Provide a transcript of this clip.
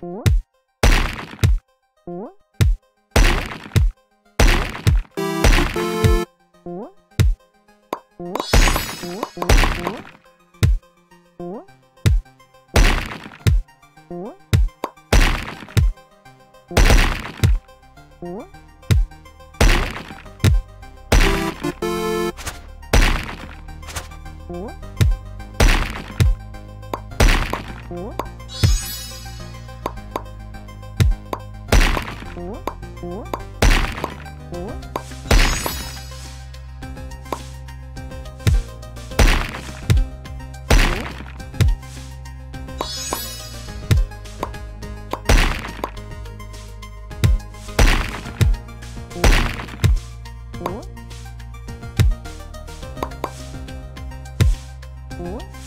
Four. 5 5 5 5 5